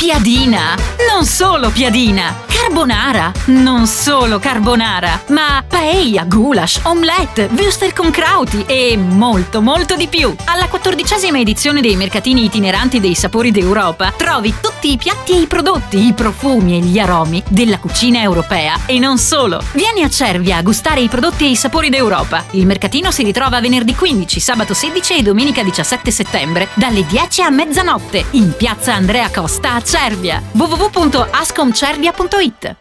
Piadina! Non solo piadina! Carbonara! Non solo carbonara, ma paella, goulash, omelette, wuster con crauti e molto molto di più! Alla quattordicesima edizione dei mercatini itineranti dei sapori d'Europa trovi tutti i piatti e i prodotti, i profumi e gli aromi della cucina europea e non solo! Vieni a Cervia a gustare i prodotti e i sapori d'Europa. Il mercatino si ritrova venerdì 15, sabato 16 e domenica 17 settembre dalle 10 a mezzanotte in piazza Andrea Costa a Cervia. www.ascomcervia.it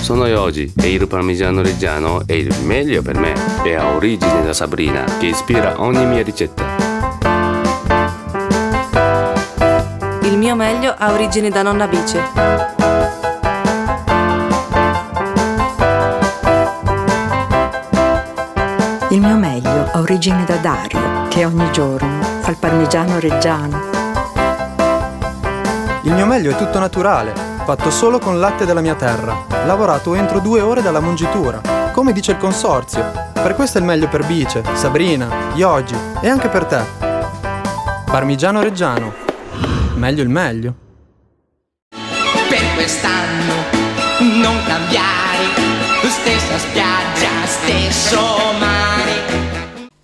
Sono Yoji e il parmigiano reggiano è il meglio per me e ha origine da Sabrina che ispira ogni mia ricetta. Il mio meglio ha origine da nonna Bice. Il mio meglio ha origine da Dario, che ogni giorno fa il parmigiano reggiano. Il mio meglio è tutto naturale, fatto solo con latte della mia terra, lavorato entro due ore dalla mungitura, come dice il consorzio. Per questo è il meglio per Bice, Sabrina, Yogi e anche per te. Parmigiano reggiano. Meglio il meglio. per quest'anno non cambiare stessa spiaggia stesso mare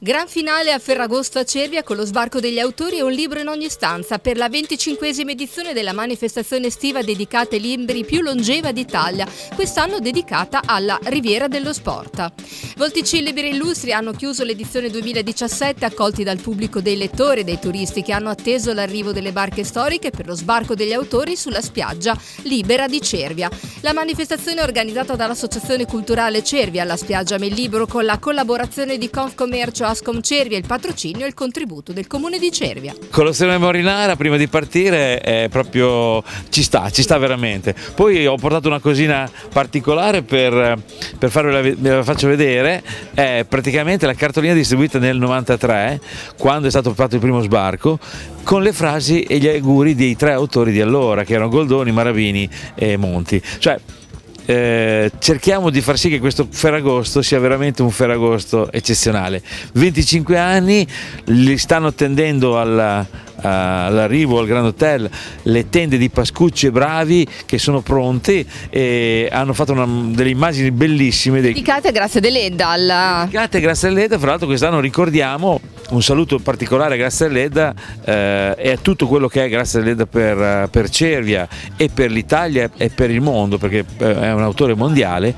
Gran finale a Ferragosto a Cervia con lo sbarco degli autori e un libro in ogni stanza per la 25esima edizione della manifestazione estiva dedicata ai libri più longeva d'Italia, quest'anno dedicata alla Riviera dello Sport. Volti celebri e illustri hanno chiuso l'edizione 2017 accolti dal pubblico dei lettori e dei turisti che hanno atteso l'arrivo delle barche storiche per lo sbarco degli autori sulla spiaggia libera di Cervia. La manifestazione è organizzata dall'Associazione Culturale Cervia alla spiaggia Mellibro con la collaborazione di Confcommercio Ascom Cervia, il patrocinio e il contributo del comune di Cervia. Colossione Morinara prima di partire è proprio ci sta, ci sta veramente. Poi ho portato una cosina particolare per, per farvela ve- la faccio vedere, è praticamente la cartolina distribuita nel 93 quando è stato fatto il primo sbarco con le frasi e gli auguri dei tre autori di allora che erano Goldoni, Maravini e Monti. Cioè, eh, cerchiamo di far sì che questo Ferragosto sia veramente un Ferragosto eccezionale. 25 anni li stanno attendendo alla- all'arrivo al Grand Hotel le tende di Pascucci e Bravi che sono pronte e hanno fatto una- delle immagini bellissime dei Dedicate grazie dell'Edda alla... Dedicate grazie all'Edda, fra l'altro quest'anno ricordiamo un saluto particolare a Grazie all'Edda eh, e a tutto quello che è Grazie all'Edda per, eh, per Cervia e per l'Italia e per il mondo perché eh, è un autore mondiale.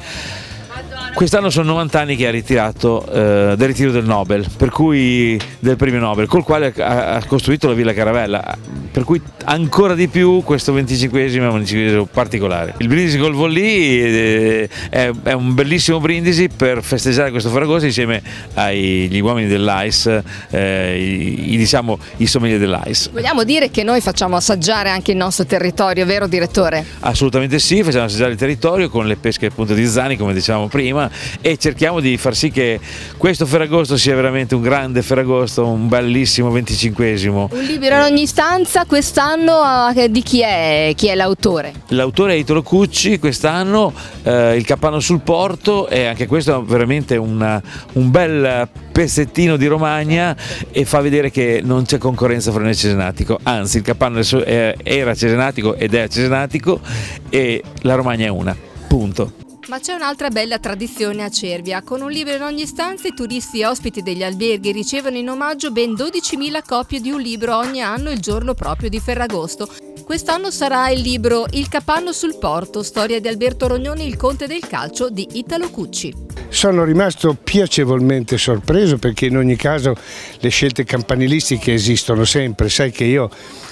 Quest'anno sono 90 anni che ha ritirato eh, del ritiro del Nobel, per cui del premio Nobel, col quale ha, ha costruito la Villa Caravella, per cui ancora di più questo 25esimo è un 25esimo particolare. Il brindisi col volley eh, è, è un bellissimo brindisi per festeggiare questo Ferragosto insieme agli uomini dell'ICE, eh, i, i, diciamo i sommelier dell'ICE. Vogliamo dire che noi facciamo assaggiare anche il nostro territorio, vero direttore? Assolutamente sì, facciamo assaggiare il territorio con le pesche appunto di Zani come dicevamo prima e cerchiamo di far sì che questo Ferragosto sia veramente un grande Ferragosto, un bellissimo 25esimo. Un libro in ogni stanza, quest'anno eh, di chi è, chi è l'autore? L'autore è Italo Cucci, quest'anno eh, Il Capanno sul Porto e anche questo è veramente una- un bel pezzettino di Romagna e fa vedere che non c'è concorrenza fra noi Cesenatico, anzi il Capanno era Cesenatico ed è Cesenatico e la Romagna è una, punto. Ma c'è un'altra bella tradizione a Cervia. Con un libro in ogni stanza i turisti e ospiti degli alberghi ricevono in omaggio ben 12.000 copie di un libro ogni anno il giorno proprio di Ferragosto. Quest'anno sarà il libro Il capanno sul porto, storia di Alberto Rognoni, il conte del calcio di Italo Cucci. Sono rimasto piacevolmente sorpreso perché in ogni caso le scelte campanilistiche esistono sempre. Sai che io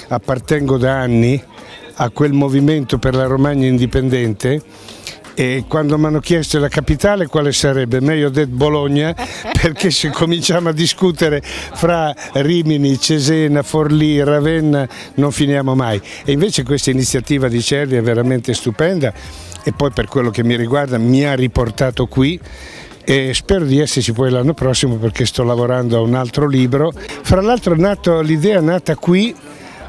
appartengo da anni a quel movimento per la Romagna indipendente e quando mi hanno chiesto la capitale quale sarebbe, meglio detto Bologna, perché se cominciamo a discutere fra Rimini, Cesena, Forlì, Ravenna non finiamo mai. E invece questa iniziativa di Cervi è veramente stupenda e poi per quello che mi riguarda mi ha riportato qui e spero di esserci poi l'anno prossimo perché sto lavorando a un altro libro. Fra l'altro l'idea è nata qui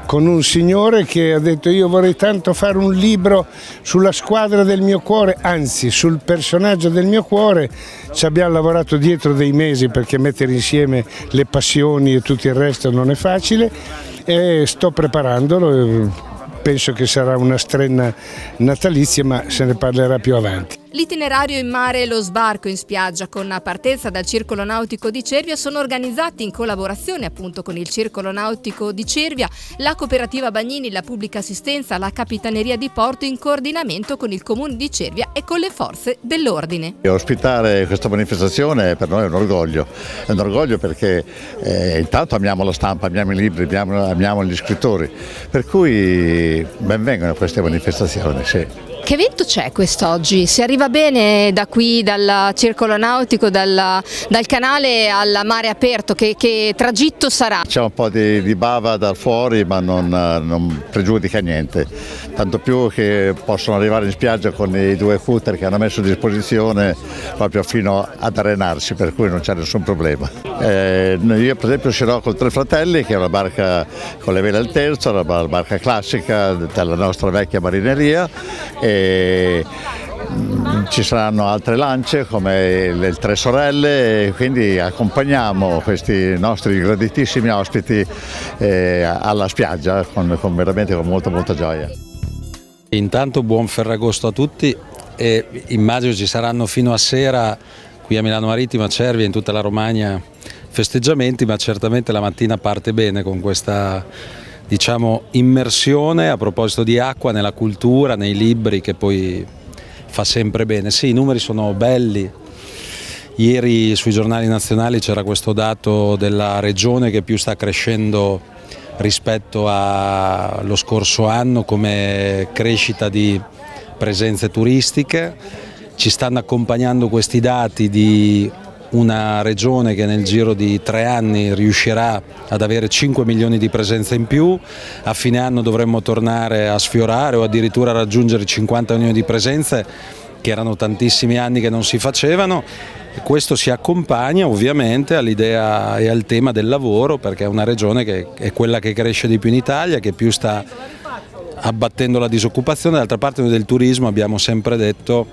con un signore che ha detto io vorrei tanto fare un libro sulla squadra del mio cuore, anzi sul personaggio del mio cuore, ci abbiamo lavorato dietro dei mesi perché mettere insieme le passioni e tutto il resto non è facile e sto preparandolo penso che sarà una strenna natalizia ma se ne parlerà più avanti. L'itinerario in mare e lo sbarco in spiaggia con partenza dal Circolo Nautico di Cervia sono organizzati in collaborazione appunto con il Circolo Nautico di Cervia, la Cooperativa Bagnini, la Pubblica Assistenza, la Capitaneria di Porto in coordinamento con il Comune di Cervia e con le forze dell'ordine. Ospitare questa manifestazione per noi è un orgoglio, è un orgoglio perché eh, intanto amiamo la stampa, amiamo i libri, amiamo, amiamo gli scrittori, per cui benvengono queste manifestazioni. Sì. Che evento c'è quest'oggi? Si arriva bene da qui, dal circolo nautico, dal, dal canale al mare aperto, che, che, tragitto sarà? C'è un po' di, di bava da fuori ma non, non, pregiudica niente, tanto più che possono arrivare in spiaggia con i due footer che hanno messo a disposizione proprio fino ad arenarsi, per cui non c'è nessun problema. Eh, io per esempio uscirò con Tre Fratelli, che è una barca con le vele al terzo, una barca classica della nostra vecchia marineria. E Mm, ci saranno altre lance come le Tre Sorelle quindi accompagniamo questi nostri graditissimi ospiti eh, alla spiaggia con, con, veramente con molta molta gioia. Intanto buon Ferragosto a tutti e immagino ci saranno fino a sera qui a Milano Marittima, Cervia, in tutta la Romagna festeggiamenti ma certamente la mattina parte bene con questa diciamo, immersione a proposito di acqua nella cultura, nei libri che poi fa sempre bene. Sì, i numeri sono belli. Ieri sui giornali nazionali c'era questo dato della regione che più sta crescendo rispetto allo scorso anno come crescita di presenze turistiche. Ci stanno accompagnando questi dati di una regione che nel giro di tre anni riuscirà ad avere 5 milioni di presenze in più, a fine anno dovremmo tornare a sfiorare o addirittura raggiungere 50 milioni di presenze che erano tantissimi anni che non si facevano. Questo si accompagna ovviamente all'idea e al tema del lavoro perché è una regione che è quella che cresce di più in Italia, che più sta abbattendo la disoccupazione, d'altra parte noi del turismo abbiamo sempre detto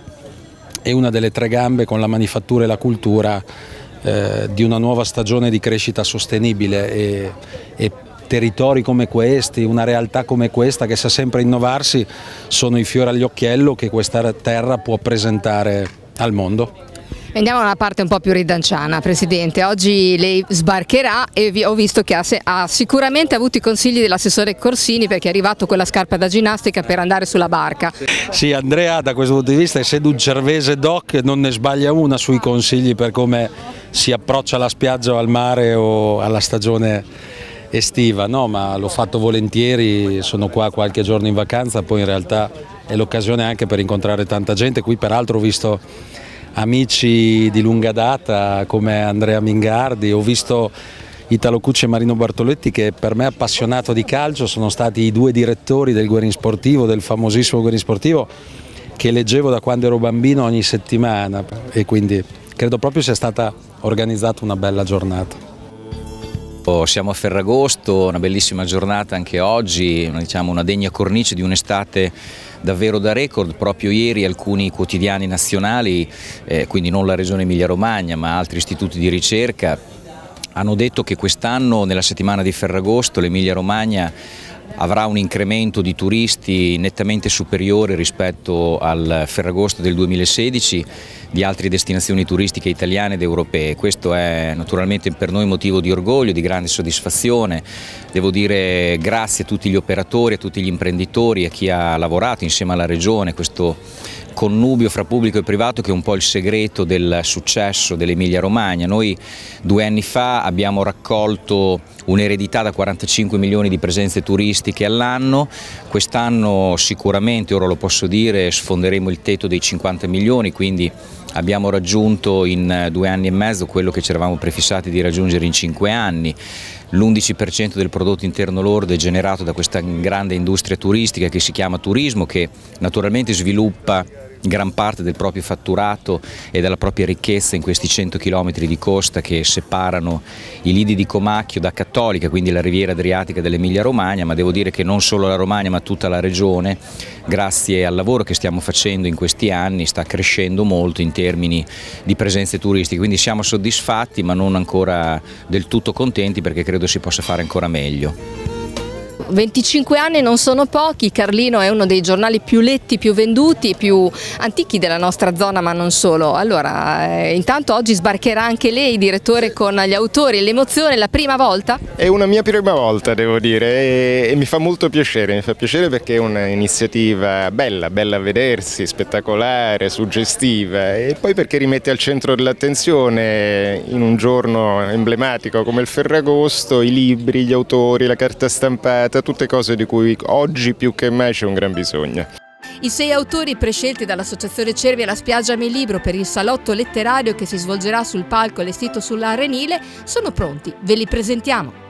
è una delle tre gambe con la manifattura e la cultura eh, di una nuova stagione di crescita sostenibile e, e territori come questi, una realtà come questa che sa sempre innovarsi, sono i fiori agli occhiello che questa terra può presentare al mondo. Andiamo alla parte un po' più ridanciana, Presidente. Oggi lei sbarcherà e ho visto che ha, ha sicuramente avuto i consigli dell'assessore Corsini perché è arrivato con la scarpa da ginnastica per andare sulla barca. Sì, Andrea da questo punto di vista, essendo un cervese doc, non ne sbaglia una sui consigli per come si approccia alla spiaggia o al mare o alla stagione estiva, no, ma l'ho fatto volentieri, sono qua qualche giorno in vacanza, poi in realtà è l'occasione anche per incontrare tanta gente, qui peraltro ho visto amici di lunga data come Andrea Mingardi, ho visto Italo Cucci e Marino Bartoletti che per me appassionato di calcio sono stati i due direttori del Guerin Sportivo, del famosissimo Guerin Sportivo che leggevo da quando ero bambino ogni settimana e quindi credo proprio sia stata organizzata una bella giornata. Siamo a Ferragosto, una bellissima giornata anche oggi, diciamo una degna cornice di un'estate davvero da record. Proprio ieri alcuni quotidiani nazionali, eh, quindi non la Regione Emilia-Romagna ma altri istituti di ricerca, hanno detto che quest'anno nella settimana di Ferragosto l'Emilia-Romagna avrà un incremento di turisti nettamente superiore rispetto al Ferragosto del 2016 di altre destinazioni turistiche italiane ed europee. Questo è naturalmente per noi motivo di orgoglio, di grande soddisfazione. Devo dire grazie a tutti gli operatori, a tutti gli imprenditori, a chi ha lavorato insieme alla Regione questo connubio fra pubblico e privato che è un po' il segreto del successo dell'Emilia Romagna. Noi due anni fa abbiamo raccolto un'eredità da 45 milioni di presenze turistiche all'anno, quest'anno sicuramente, ora lo posso dire, sfonderemo il tetto dei 50 milioni, quindi abbiamo raggiunto in due anni e mezzo quello che ci eravamo prefissati di raggiungere in cinque anni. L'11% del prodotto interno lordo è generato da questa grande industria turistica che si chiama turismo, che naturalmente sviluppa gran parte del proprio fatturato e della propria ricchezza in questi 100 km di costa che separano i lidi di Comacchio da Cattolica, quindi la riviera adriatica dell'Emilia Romagna, ma devo dire che non solo la Romagna ma tutta la regione, grazie al lavoro che stiamo facendo in questi anni, sta crescendo molto in termini di presenze turistiche, quindi siamo soddisfatti ma non ancora del tutto contenti perché credo si possa fare ancora meglio. 25 anni non sono pochi, Carlino è uno dei giornali più letti, più venduti, più antichi della nostra zona, ma non solo. Allora, eh, intanto oggi sbarcherà anche lei, direttore, con gli autori. L'emozione, la prima volta? È una mia prima volta, devo dire, e, e mi fa molto piacere, mi fa piacere perché è un'iniziativa bella, bella a vedersi, spettacolare, suggestiva e poi perché rimette al centro dell'attenzione in un giorno emblematico come il Ferragosto i libri, gli autori, la carta stampata tutte cose di cui oggi più che mai c'è un gran bisogno. I sei autori prescelti dall'Associazione Cervi alla spiaggia Mi Libro per il salotto letterario che si svolgerà sul palco allestito sull'Arenile sono pronti, ve li presentiamo.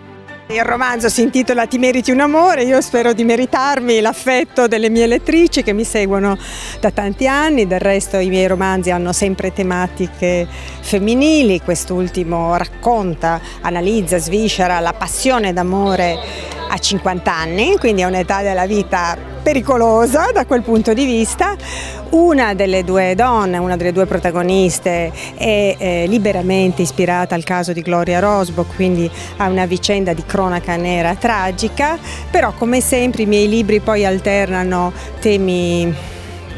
Il romanzo si intitola Ti meriti un amore, io spero di meritarmi l'affetto delle mie lettrici che mi seguono da tanti anni, del resto i miei romanzi hanno sempre tematiche femminili, quest'ultimo racconta, analizza, sviscera la passione d'amore a 50 anni, quindi è un'età della vita pericolosa da quel punto di vista. Una delle due donne, una delle due protagoniste è eh, liberamente ispirata al caso di Gloria Rosbach, quindi a una vicenda di cronaca nera tragica, però come sempre i miei libri poi alternano temi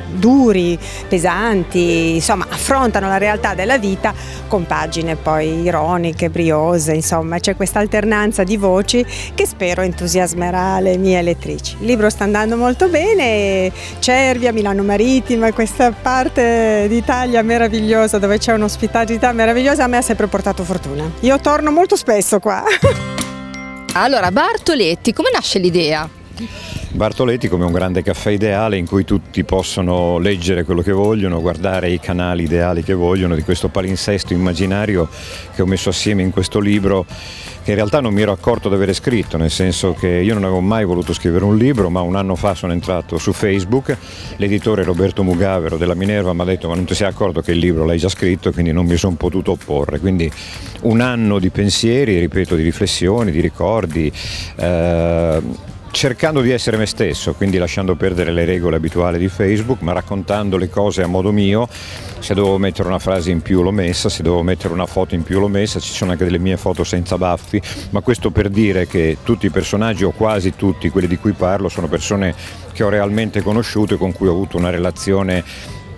duri, pesanti, insomma affrontano la realtà della vita con pagine poi ironiche, briose, insomma c'è questa alternanza di voci che spero entusiasmerà le mie lettrici. Il libro sta andando molto bene, Cervia, Milano Marittima, questa parte d'Italia meravigliosa dove c'è un'ospitalità meravigliosa a me ha sempre portato fortuna. Io torno molto spesso qua. Allora, Bartoletti, come nasce l'idea? Bartoletti come un grande caffè ideale in cui tutti possono leggere quello che vogliono, guardare i canali ideali che vogliono di questo palinsesto immaginario che ho messo assieme in questo libro che in realtà non mi ero accorto di avere scritto, nel senso che io non avevo mai voluto scrivere un libro, ma un anno fa sono entrato su Facebook, l'editore Roberto Mugavero della Minerva mi ha detto ma non ti sei accorto che il libro l'hai già scritto, quindi non mi sono potuto opporre. Quindi un anno di pensieri, ripeto, di riflessioni, di ricordi. Eh, cercando di essere me stesso, quindi lasciando perdere le regole abituali di Facebook, ma raccontando le cose a modo mio. Se dovevo mettere una frase in più l'ho messa, se dovevo mettere una foto in più l'ho messa, ci sono anche delle mie foto senza baffi, ma questo per dire che tutti i personaggi o quasi tutti quelli di cui parlo sono persone che ho realmente conosciuto e con cui ho avuto una relazione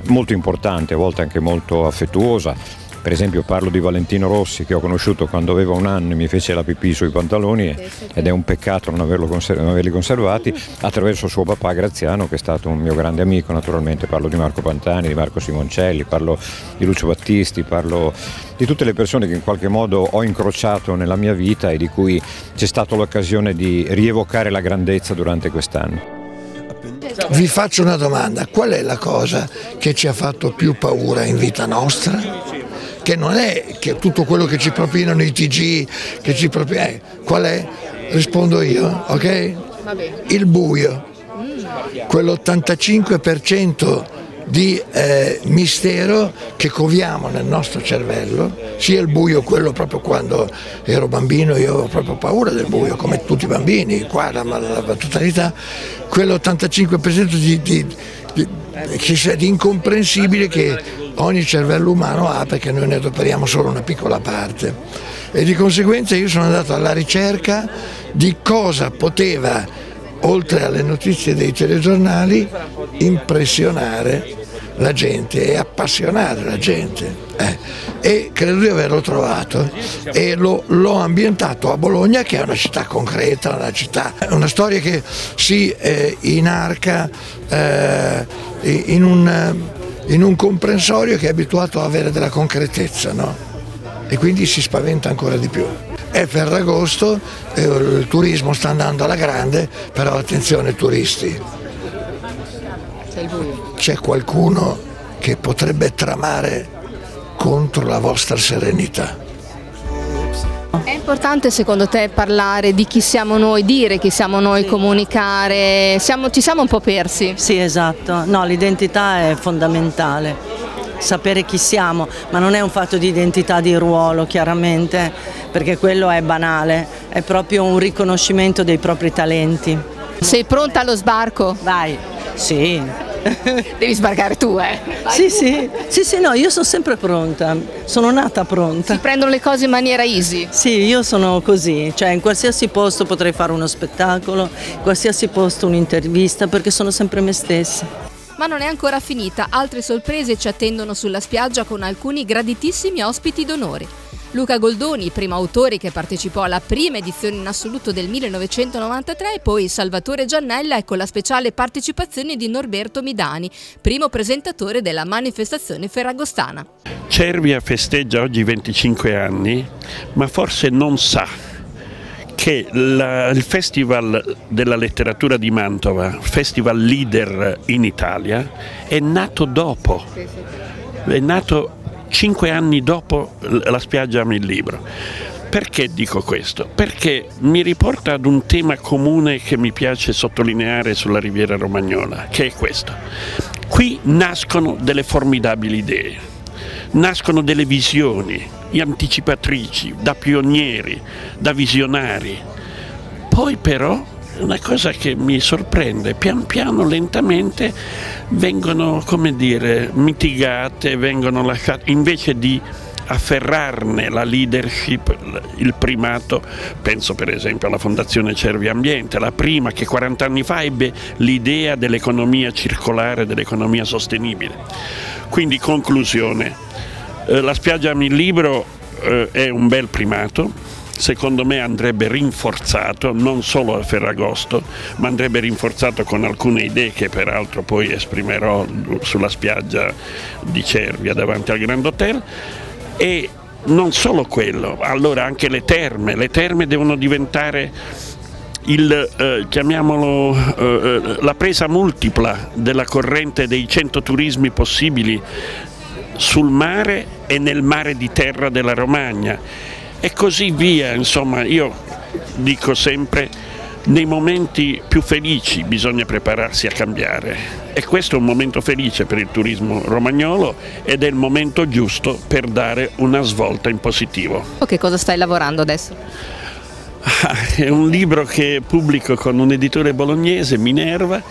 molto importante, a volte anche molto affettuosa per esempio parlo di Valentino Rossi che ho conosciuto quando aveva un anno e mi fece la pipì sui pantaloni ed è un peccato non, conserv- non averli conservati attraverso suo papà Graziano che è stato un mio grande amico naturalmente, parlo di Marco Pantani, di Marco Simoncelli, parlo di Lucio Battisti, parlo di tutte le persone che in qualche modo ho incrociato nella mia vita e di cui c'è stata l'occasione di rievocare la grandezza durante quest'anno. Vi faccio una domanda, qual è la cosa che ci ha fatto più paura in vita nostra? Che non è che tutto quello che ci propinano i TG, che ci propinano, eh, qual è? Rispondo io, ok? Il buio, quell'85% di eh, mistero che coviamo nel nostro cervello, sia il buio, quello proprio quando ero bambino, io avevo proprio paura del buio, come tutti i bambini, qua la, la, la totalità, quell'85% di, di, di, di incomprensibile che ogni cervello umano ha perché noi ne adoperiamo solo una piccola parte e di conseguenza io sono andato alla ricerca di cosa poteva, oltre alle notizie dei telegiornali, impressionare la gente e appassionare la gente. Eh. E credo di averlo trovato e l'ho ambientato a Bologna che è una città concreta, una, città, una storia che si eh, inarca eh, in un in un comprensorio che è abituato a avere della concretezza no? e quindi si spaventa ancora di più. È Ferragosto, il turismo sta andando alla grande, però attenzione turisti, c'è qualcuno che potrebbe tramare contro la vostra serenità. È importante secondo te parlare di chi siamo noi, dire chi siamo noi, comunicare? Siamo- ci siamo un po' persi. Sì, esatto. No, l'identità è fondamentale. Sapere chi siamo, ma non è un fatto di identità di ruolo, chiaramente, perché quello è banale, è proprio un riconoscimento dei propri talenti. Sei pronta allo sbarco? Vai, sì. Devi sbarcare tu, eh. Sì, sì, sì, sì, no, io sono sempre pronta, sono nata pronta. Si prendono le cose in maniera easy? Sì, io sono così, cioè in qualsiasi posto potrei fare uno spettacolo, in qualsiasi posto un'intervista, perché sono sempre me stessa. Ma non è ancora finita, altre sorprese ci attendono sulla spiaggia con alcuni graditissimi ospiti d'onore. Luca Goldoni, primo autore che partecipò alla prima edizione in assoluto del 1993 e poi Salvatore Giannella e con la speciale partecipazione di Norberto Midani, primo presentatore della manifestazione ferragostana. Cervia festeggia oggi 25 anni, ma forse non sa che la- il Festival della letteratura di Mantova, festival leader in Italia, è nato dopo, è nato cinque anni dopo la spiaggia il libro. Perché dico questo? Perché mi riporta ad un tema comune che mi piace sottolineare sulla riviera romagnola, che è questo. Qui nascono delle formidabili idee, nascono delle visioni anticipatrici, da pionieri, da visionari. Poi però una cosa che mi sorprende, pian piano, lentamente vengono, come dire, mitigate, vengono lasciate, invece di afferrarne la leadership, il primato, penso per esempio alla Fondazione Cervi Ambiente, la prima che 40 anni fa ebbe l'idea dell'economia circolare, dell'economia sostenibile. Quindi conclusione, eh, la spiaggia Ami il libro eh, è un bel primato, secondo me andrebbe rinforzato non solo a Ferragosto, ma andrebbe rinforzato con alcune idee che peraltro poi esprimerò sulla spiaggia di Cervia davanti al Grand Hotel. E non solo quello, allora anche le terme, le terme devono diventare il, eh, chiamiamolo, eh, eh, la presa multipla della corrente dei 100 turismi possibili sul mare e nel mare di terra della Romagna e così via, insomma io dico sempre nei momenti più felici bisogna prepararsi a cambiare e questo è un momento felice per il turismo romagnolo ed è il momento giusto per dare una svolta in positivo. O che cosa stai lavorando adesso? Ah, È un libro che pubblico con un editore bolognese, Minerva,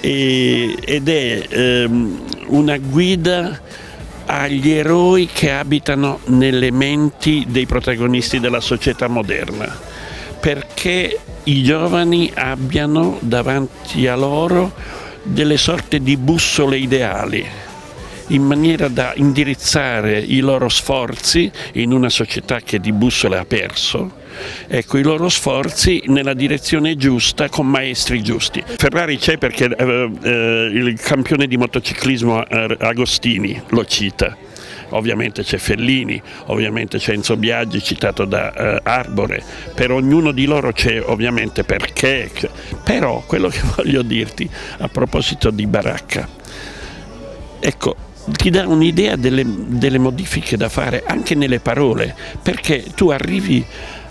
e- ed è ehm, una guida agli eroi che abitano nelle menti dei protagonisti della società moderna, perché i giovani abbiano davanti a loro delle sorte di bussole ideali in maniera da indirizzare i loro sforzi in una società che di bussole ha perso, ecco i loro sforzi nella direzione giusta con maestri giusti. Ferrari c'è perché eh, eh, il campione di motociclismo eh, Agostini lo cita. Ovviamente c'è Fellini, ovviamente c'è Enzo Biaggi citato da eh, Arbore, per ognuno di loro c'è ovviamente perché, però quello che voglio dirti a proposito di Baracca, ecco, ti dà un'idea delle, delle modifiche da fare anche nelle parole, perché tu arrivi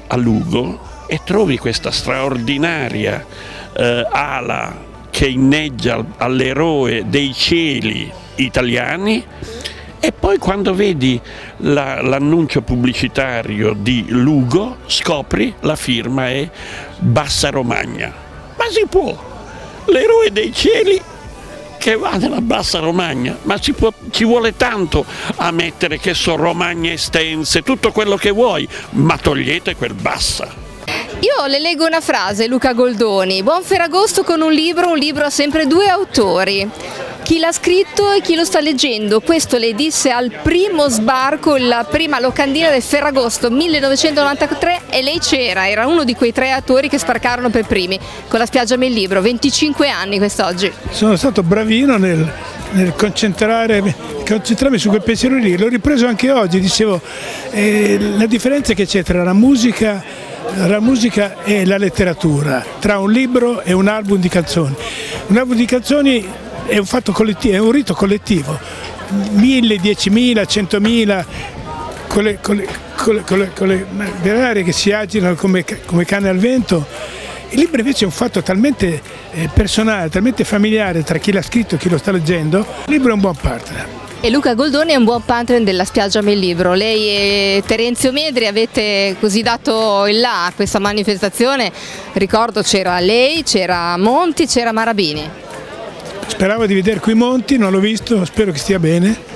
a Lugo e trovi questa straordinaria eh, ala che inneggia al- all'eroe dei cieli italiani e poi quando vedi la- l'annuncio pubblicitario di Lugo scopri la firma è Bassa Romagna. Ma si può! L'eroe dei cieli che va nella bassa Romagna, ma ci, può- ci vuole tanto a mettere che so Romagne estense, tutto quello che vuoi, ma togliete quel bassa. Io le leggo una frase, Luca Goldoni. Buon Ferragosto con un libro, un libro ha sempre due autori. Chi l'ha scritto e chi lo sta leggendo. Questo le disse al primo sbarco, la prima locandina del Ferragosto 1993 e lei c'era, era uno di quei tre autori che sbarcarono per primi con la spiaggia il libro, 25 anni quest'oggi. Sono stato bravino nel, nel concentrarmi su quel pensiero lì, l'ho ripreso anche oggi, dicevo, eh, la differenza che c'è tra la musica, la musica e la letteratura, tra un libro e un album di canzoni. Un album di canzoni è un fatto collettivo, è un rito collettivo, mille, diecimila, centomila con le, con le, con le, con le, che si agitano come, come cane al vento. Il libro invece è un fatto talmente eh, personale, talmente familiare tra chi l'ha scritto e chi lo sta leggendo, il libro è un buon partner. E Luca Goldoni è un buon partner della spiaggia Mel Libro. Lei e Terenzio Medri avete così dato il là a questa manifestazione. Ricordo c'era lei, c'era Monti, c'era Marabini. Speravo di vedere qui Monti, non l'ho visto, spero che stia bene.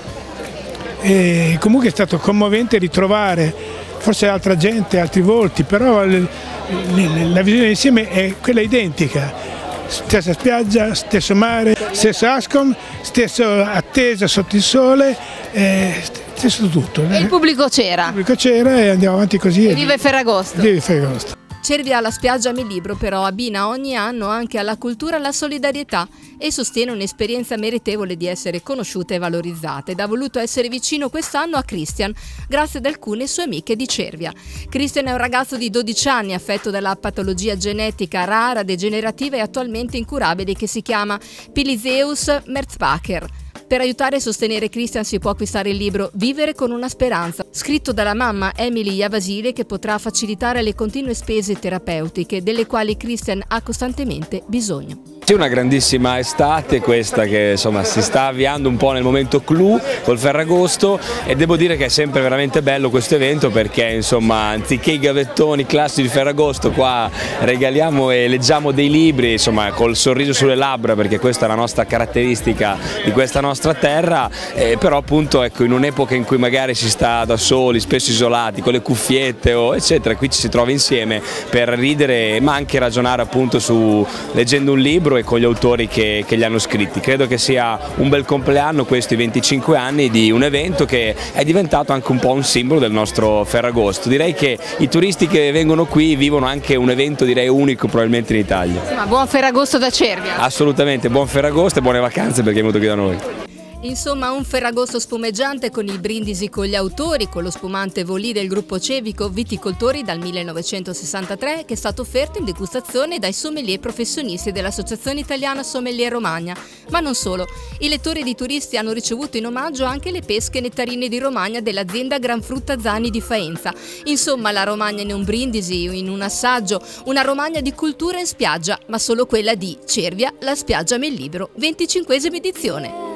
E comunque è stato commovente ritrovare forse altra gente, altri volti, però la visione insieme è quella identica stessa spiaggia, stesso mare, stesso Ascom, stessa attesa sotto il sole, eh, stesso tutto. E il pubblico c'era? Il pubblico c'era e andiamo avanti così. E vive Ferragosto. Vive Ferragosto. Cervia alla spiaggia Mi Libro però abbina ogni anno anche alla cultura la solidarietà e sostiene un'esperienza meritevole di essere conosciuta e valorizzata ed ha voluto essere vicino quest'anno a Christian grazie ad alcune sue amiche di Cervia. Christian è un ragazzo di 12 anni affetto dalla patologia genetica rara, degenerativa e attualmente incurabile che si chiama Piliseus Merzbacher. Per aiutare e sostenere Christian si può acquistare il libro Vivere con una speranza, scritto dalla mamma Emily Yavasile che potrà facilitare le continue spese terapeutiche delle quali Christian ha costantemente bisogno. C'è una grandissima estate questa che insomma si sta avviando un po' nel momento clou col Ferragosto e devo dire che è sempre veramente bello questo evento perché insomma anziché i gavettoni classici di Ferragosto qua regaliamo e leggiamo dei libri insomma col sorriso sulle labbra perché questa è la nostra caratteristica di questa nostra terra eh, però appunto ecco in un'epoca in cui magari si sta da soli, spesso isolati con le cuffiette o eccetera qui ci si trova insieme per ridere ma anche ragionare appunto su leggendo un libro e con gli autori che, che, li hanno scritti. Credo che sia un bel compleanno questi 25 anni di un evento che è diventato anche un po' un simbolo del nostro Ferragosto. Direi che i turisti che vengono qui vivono anche un evento direi unico probabilmente in Italia. Ma buon Ferragosto da Cervia! Assolutamente, buon Ferragosto e buone vacanze perché è venuto qui da noi. Insomma, un ferragosto spumeggiante con i brindisi con gli autori, con lo spumante Volì del gruppo Cevico Viticoltori dal 1963, che è stato offerto in degustazione dai sommelier professionisti dell'Associazione Italiana Sommelier Romagna. Ma non solo, i lettori ed i turisti hanno ricevuto in omaggio anche le pesche nettarine di Romagna dell'azienda Gran Frutta Zani di Faenza. Insomma, la Romagna in un brindisi, in un assaggio, una Romagna di cultura in spiaggia, ma solo quella di Cervia, la spiaggia Mellibro, 25 edizione.